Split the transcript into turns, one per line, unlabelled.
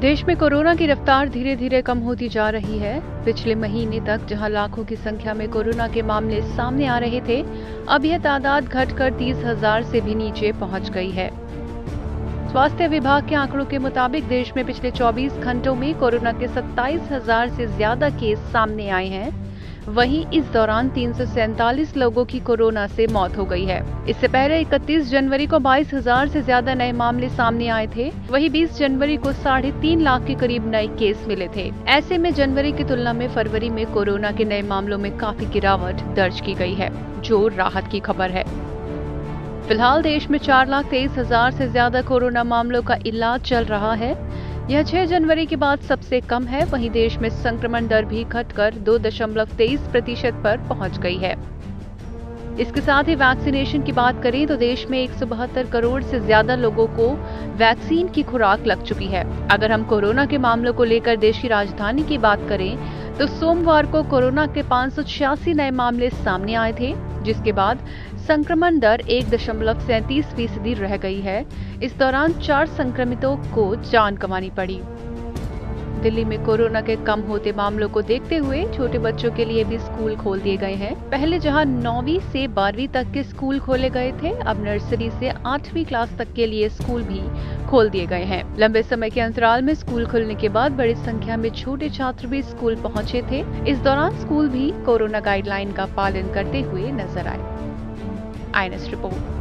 देश में कोरोना की रफ्तार धीरे धीरे कम होती जा रही है। पिछले महीने तक जहाँ लाखों की संख्या में कोरोना के मामले सामने आ रहे थे, अब यह तादाद घटकर तीस हज़ार ऐसी भी नीचे पहुँच गई है। स्वास्थ्य विभाग के आंकड़ों के मुताबिक देश में पिछले 24 घंटों में कोरोना के सत्ताईस हज़ार से ज़्यादा केस सामने आए हैं। वहीं इस दौरान तीन लोगों की कोरोना से मौत हो गई है। इससे पहले 31 जनवरी को बाईस हज़ार से ज़्यादा नए मामले सामने आए थे। वहीं 20 जनवरी को साढ़े तीन लाख के करीब नए केस मिले थे। ऐसे में जनवरी की तुलना में फरवरी में कोरोना के नए मामलों में काफ़ी गिरावट दर्ज की गई है, जो राहत की खबर है। फ़िलहाल देश में चार लाख तेईस हज़ार से ज़्यादा कोरोना मामलों का इलाज चल रहा है। यह 6 जनवरी के बाद सबसे कम है। वहीं देश में संक्रमण दर भी घटकर दो दशमलव तेईस प्रतिशत पर पहुँच गई है। इसके साथ ही वैक्सीनेशन की बात करें तो देश में एक सौ बहत्तर करोड़ से ज़्यादा लोगों को वैक्सीन की खुराक लग चुकी है। अगर हम कोरोना के मामलों को लेकर देश की राजधानी की बात करें तो सोमवार को कोरोना के पाँच सौ छियासी नए मामले सामने आए थे, जिसके बाद संक्रमण दर एक दशमलव सैंतीस फ़ीसदी रह गई है। इस दौरान चार संक्रमितों को जान कमानी पड़ी। दिल्ली में कोरोना के कम होते मामलों को देखते हुए छोटे बच्चों के लिए भी स्कूल खोल दिए गए हैं। पहले जहाँ नौवीं से बारहवीं तक के स्कूल खोले गए थे, अब नर्सरी से आठवीं क्लास तक के लिए स्कूल भी खोल दिए गए हैं। लंबे समय के अंतराल में स्कूल खुलने के बाद बड़ी संख्या में छोटे छात्र भी स्कूल पहुँचे थे। इस दौरान स्कूल भी कोरोना गाइडलाइन का पालन करते हुए नज़र आए। आई रिपोर्ट।